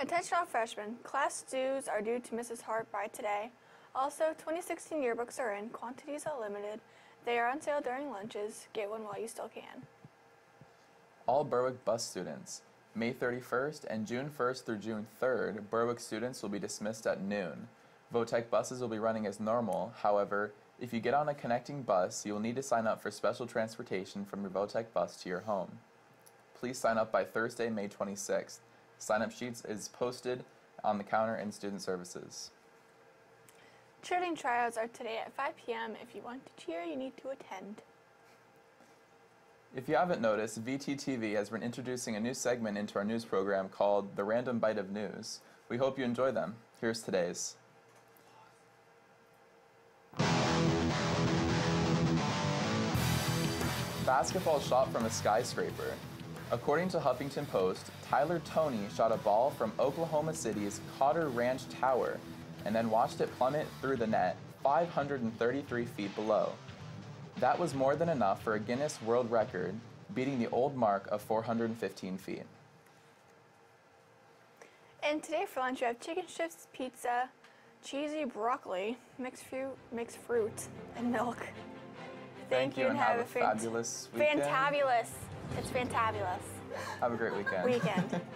Attention all freshmen, class dues are due to Mrs. Hart by today. Also, 2016 yearbooks are in, quantities are limited. They are on sale during lunches. Get one while you still can. All Berwick bus students. May 31st and June 1st through June 3rd, Berwick students will be dismissed at noon. Votech buses will be running as normal. However, if you get on a connecting bus, you will need to sign up for special transportation from your Votech bus to your home. Please sign up by Thursday, May 26th. Sign up sheets is posted on the counter in student services. Cheerleading tryouts are today at 5 p.m. If you want to cheer, you need to attend. If you haven't noticed, VTTV has been introducing a new segment into our news program called The Random Bite of News. We hope you enjoy them. Here's today's. Basketball shot from a skyscraper. According to Huffington Post, Tyler Toney shot a ball from Oklahoma City's Cotter Ranch Tower and then watched it plummet through the net 533 feet below. That was more than enough for a Guinness World Record, beating the old mark of 415 feet. And today for lunch, we have chicken strips, pizza, cheesy broccoli, mixed fruit, mixed fruit, and milk. Thank you and have a fan- fabulous weekend. Fantabulous. It's fantabulous Have a great weekend. weekend.